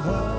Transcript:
her